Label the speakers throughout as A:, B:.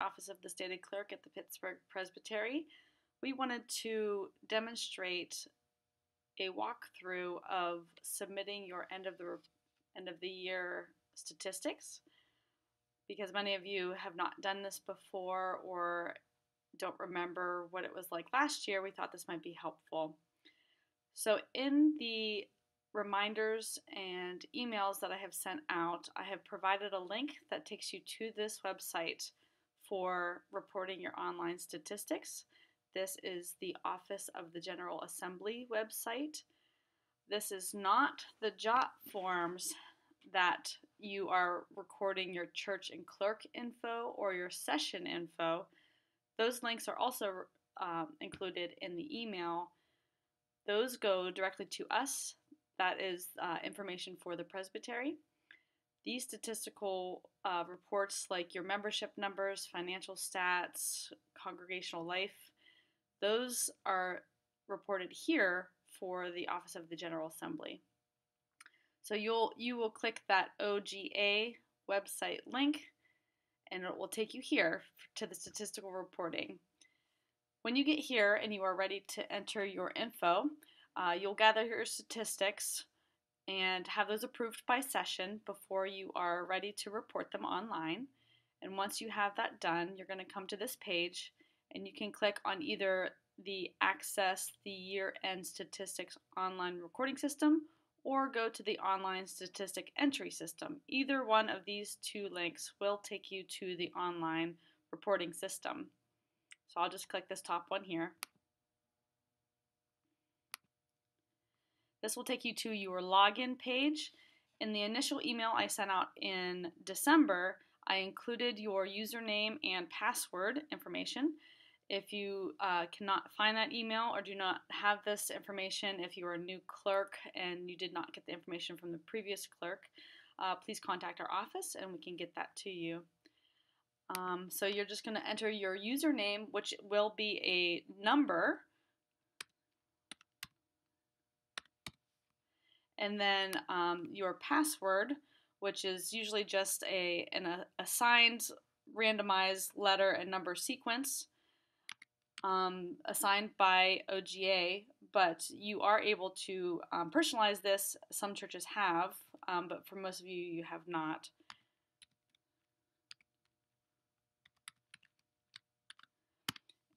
A: Office of the Stated Clerk at the Pittsburgh Presbytery. We wanted to demonstrate a walkthrough of submitting your end of the end of the year statistics because many of you have not done this before or don't remember what it was like last year. We thought this might be helpful. So in the reminders and emails that I have sent out, I have provided a link that takes you to this website for reporting your online statistics. This is the Office of the General Assembly website. This is not the JOT forms that you are recording your church and clerk info or your session info. Those links are also um, included in the email. Those go directly to us. That is uh, information for the presbytery. These statistical uh, reports, like your membership numbers, financial stats, congregational life, those are reported here for the Office of the General Assembly. So you'll you will click that OGA website link and it will take you here to the statistical reporting. When you get here and you are ready to enter your info, uh, you'll gather your statistics and have those approved by session before you are ready to report them online. And once you have that done, you're going to come to this page and you can click on either the Access the Year End Statistics online recording system or go to the online statistic entry system. Either one of these two links will take you to the online reporting system. So I'll just click this top one here. This will take you to your login page. In the initial email I sent out in December, I included your username and password information. If you uh, cannot find that email or do not have this information, if you are a new clerk and you did not get the information from the previous clerk, uh, please contact our office and we can get that to you. Um, so you're just going to enter your username, which will be a number, and then um, your password, which is usually just a an a, assigned randomized letter and number sequence um, assigned by OGA, but you are able to um, personalize this. Some churches have, um, but for most of you, you have not.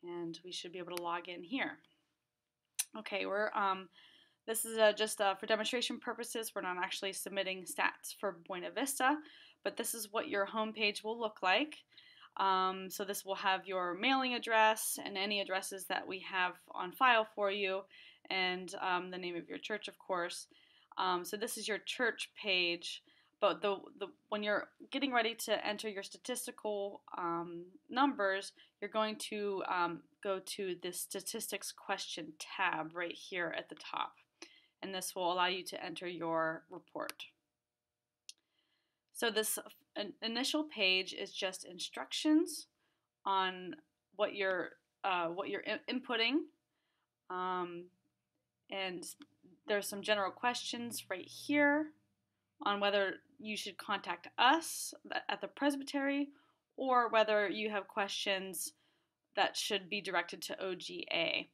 A: And we should be able to log in here. Okay, we're um, this is uh, just uh, for demonstration purposes. We're not actually submitting stats for Buena Vista, but this is what your homepage will look like. Um, so this will have your mailing address and any addresses that we have on file for you and um, the name of your church, of course. Um, so this is your church page. But the, the when you're getting ready to enter your statistical um, numbers, you're going to um, go to the statistics question tab right here at the top. And this will allow you to enter your report. So this initial page is just instructions on what you're uh, what you're inputting, um, and there's some general questions right here on whether you should contact us at the presbytery or whether you have questions that should be directed to OGA.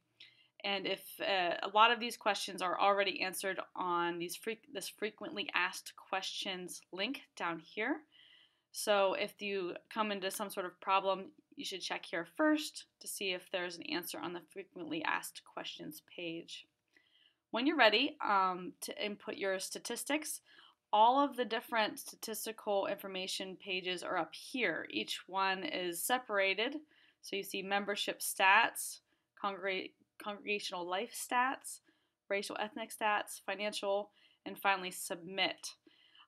A: And if uh, a lot of these questions are already answered on these fre this frequently asked questions link down here. So if you come into some sort of problem, you should check here first to see if there's an answer on the frequently asked questions page. When you're ready um, to input your statistics, all of the different statistical information pages are up here. Each one is separated. So you see membership stats, congregate congregational life stats, racial ethnic stats, financial, and finally submit.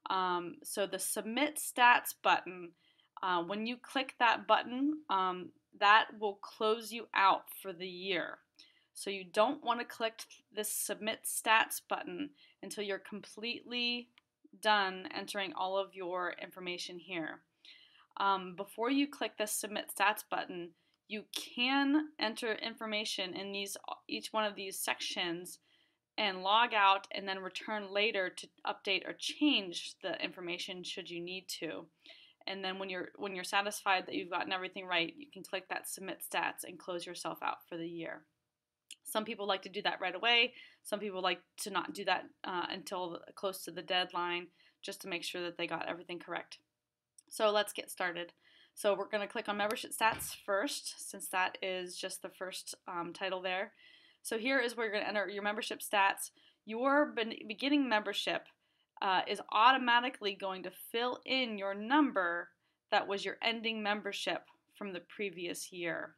A: Um, so the submit stats button, uh, when you click that button, um, that will close you out for the year. So you don't want to click this submit stats button until you're completely done entering all of your information here. Um, before you click the submit stats button, you can enter information in these each one of these sections and log out and then return later to update or change the information should you need to. And then when you're when you're satisfied that you've gotten everything right, you can click that submit stats and close yourself out for the year. Some people like to do that right away. Some people like to not do that uh, until close to the deadline just to make sure that they got everything correct. So let's get started. So we're going to click on membership stats first, since that is just the first um, title there. So here is where you're going to enter your membership stats. Your beginning membership uh, is automatically going to fill in your number that was your ending membership from the previous year.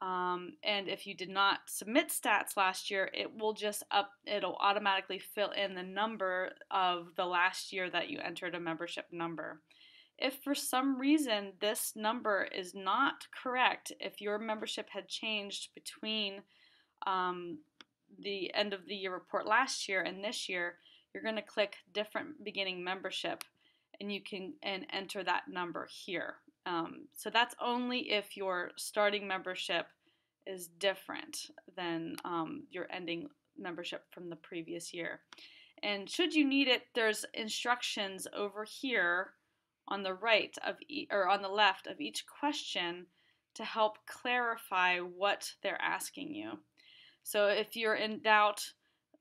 A: Um, and if you did not submit stats last year, it will just up, it'll automatically fill in the number of the last year that you entered a membership number. If for some reason this number is not correct, if your membership had changed between um, the end of the year report last year and this year, you're going to click different beginning membership and you can and enter that number here. Um, so that's only if your starting membership is different than um, your ending membership from the previous year. And should you need it, there's instructions over here on the right of e or on the left of each question to help clarify what they're asking you. So if you're in doubt,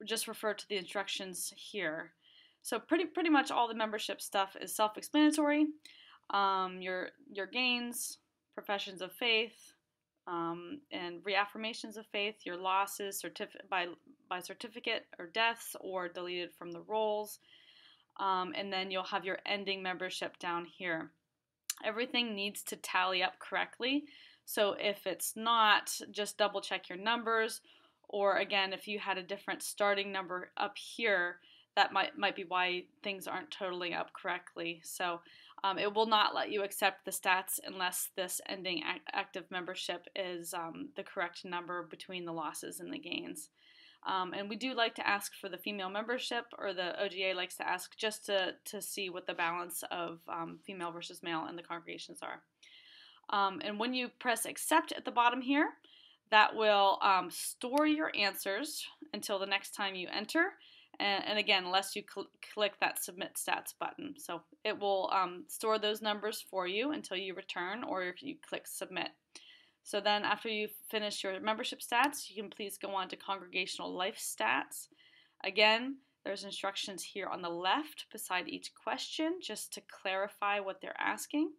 A: just refer to the instructions here. So pretty pretty much all the membership stuff is self-explanatory. Um, your your gains, professions of faith, um, and reaffirmations of faith, your losses certif- by by certificate or deaths or deleted from the rolls, um, and then you'll have your ending membership down here. Everything needs to tally up correctly. So if it's not, just double check your numbers. Or again, if you had a different starting number up here, that might might be why things aren't totaling up correctly. So um, it will not let you accept the stats unless this ending active membership is um, the correct number between the losses and the gains. Um, and we do like to ask for the female membership, or the OGA likes to ask just to, to see what the balance of um, female versus male in the congregations are. Um, and when you press accept at the bottom here, that will um, store your answers until the next time you enter and, and again, unless you cl click that submit stats button. So it will um, store those numbers for you until you return or if you click submit. So then after you finish your membership stats, you can please go on to congregational life stats. Again, there's instructions here on the left beside each question just to clarify what they're asking.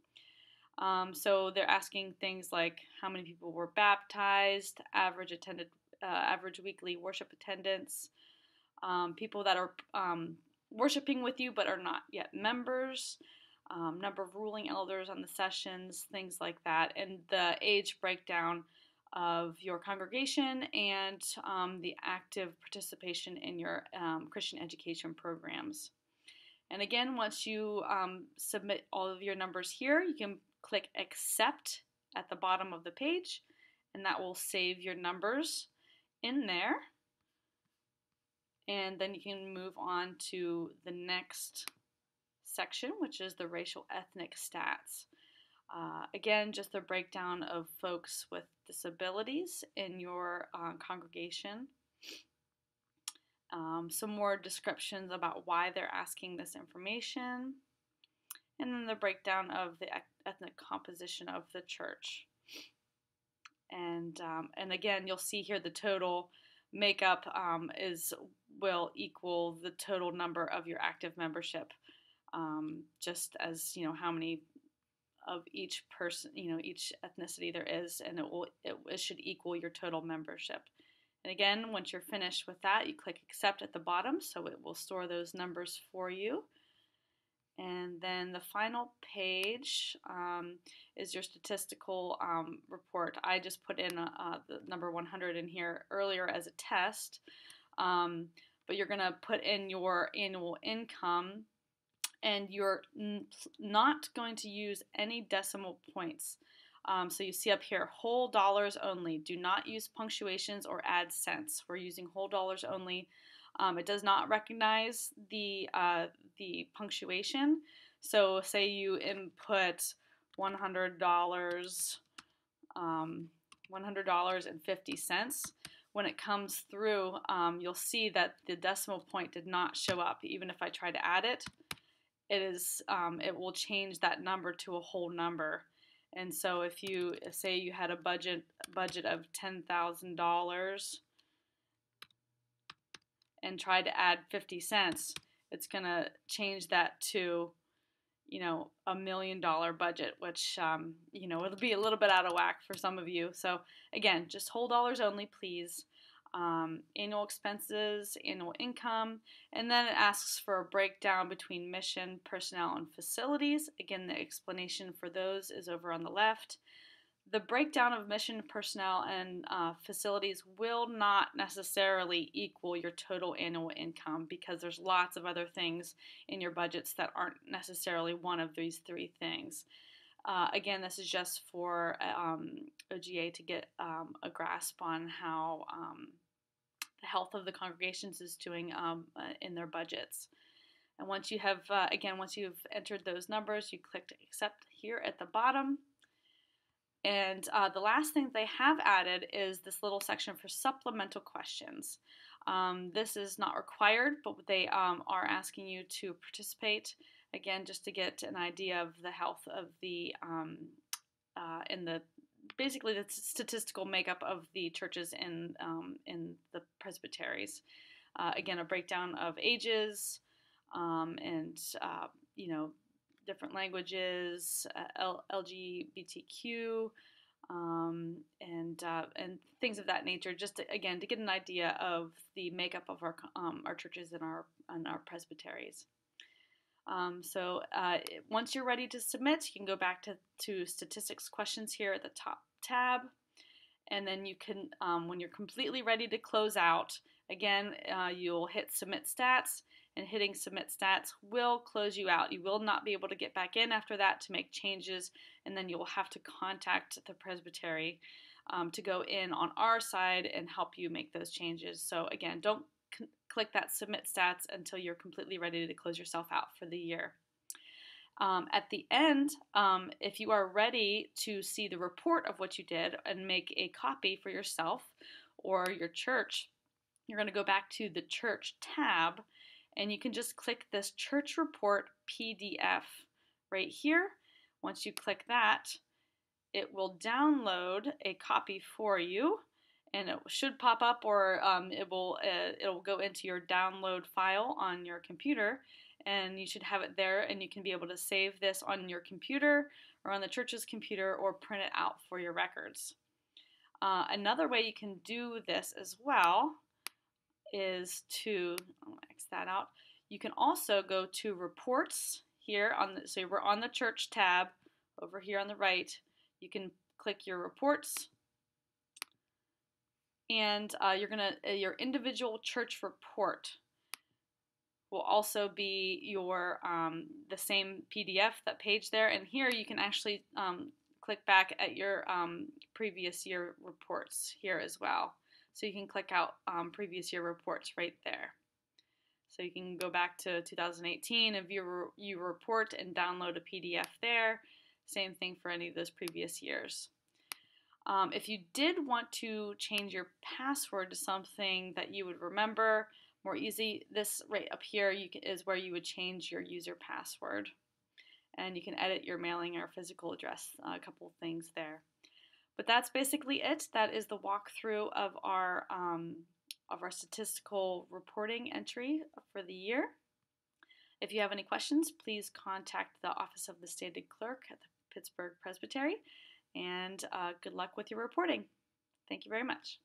A: Um, so they're asking things like how many people were baptized, average attended, uh, average weekly worship attendance, um, people that are um, worshiping with you but are not yet members, um, number of ruling elders on the sessions, things like that, and the age breakdown of your congregation and um, the active participation in your um, Christian education programs. And again, once you um, submit all of your numbers here, you can click accept at the bottom of the page, and that will save your numbers in there and then you can move on to the next section, which is the racial ethnic stats. Uh, again, just a breakdown of folks with disabilities in your uh, congregation. Um, some more descriptions about why they're asking this information. And then the breakdown of the ethnic composition of the church. And, um, and again, you'll see here the total makeup um, is will equal the total number of your active membership, um, just as you know how many of each person, you know, each ethnicity there is, and it will it, it should equal your total membership. And again, once you're finished with that, you click accept at the bottom, so it will store those numbers for you. And then the final page um, is your statistical um, report. I just put in uh, the number 100 in here earlier as a test, um, but you're going to put in your annual income and you're not going to use any decimal points. Um, so you see up here, whole dollars only. Do not use punctuations or add cents. We're using whole dollars only. Um, it does not recognize the, uh, the punctuation. So say you input $100, um, $100.50. When it comes through, um, you'll see that the decimal point did not show up. Even if I try to add it, it is um, it will change that number to a whole number. And so if you say you had a budget budget of ten thousand dollars and try to add fifty cents, it's gonna change that to you know a million dollar budget, which um, you know it'll be a little bit out of whack for some of you. So again, just whole dollars only, please um, annual expenses, annual income, and then it asks for a breakdown between mission, personnel, and facilities. Again, the explanation for those is over on the left. The breakdown of mission, personnel, and uh, facilities will not necessarily equal your total annual income because there's lots of other things in your budgets that aren't necessarily one of these three things. Uh, again, this is just for um, OGA to get um, a grasp on how um, the health of the congregations is doing um, uh, in their budgets. And once you have, uh, again, once you've entered those numbers, you click accept here at the bottom. And uh, the last thing they have added is this little section for supplemental questions. Um, this is not required, but they um, are asking you to participate, again, just to get an idea of the health of the, um, uh, in the basically the statistical makeup of the churches in um, in the presbyteries. Uh, again, a breakdown of ages um, and uh, you know different languages, uh, LGBTQ, um, and uh, and things of that nature. Just to, again to get an idea of the makeup of our um, our churches and our and our presbyteries. Um, so uh, once you're ready to submit, you can go back to, to statistics questions here at the top tab. And then you can, um, when you're completely ready to close out, again, uh, you'll hit submit stats and hitting submit stats will close you out. You will not be able to get back in after that to make changes and then you'll have to contact the presbytery um, to go in on our side and help you make those changes. So again, don't click that submit stats until you're completely ready to close yourself out for the year. Um, at the end, um, if you are ready to see the report of what you did and make a copy for yourself or your church, you're going to go back to the church tab and you can just click this church report PDF right here. Once you click that, it will download a copy for you and it should pop up or um, it will uh, it'll go into your download file on your computer and you should have it there and you can be able to save this on your computer or on the church's computer or print it out for your records. Uh, another way you can do this as well is to I'll X that out. You can also go to reports here on the, so we're on the church tab over here on the right. You can click your reports and uh, you're gonna uh, your individual church report will also be your um, the same PDF that page there. And here you can actually um, click back at your um, previous year reports here as well. So you can click out um, previous year reports right there. So you can go back to 2018 and view your report and download a PDF there. Same thing for any of those previous years. Um, if you did want to change your password to something that you would remember more easy, this right up here can, is where you would change your user password. And you can edit your mailing or physical address, uh, a couple things there. But that's basically it. That is the walkthrough of our um, of our statistical reporting entry for the year. If you have any questions, please contact the Office of the Stated Clerk at the Pittsburgh Presbytery and uh, good luck with your reporting. Thank you very much.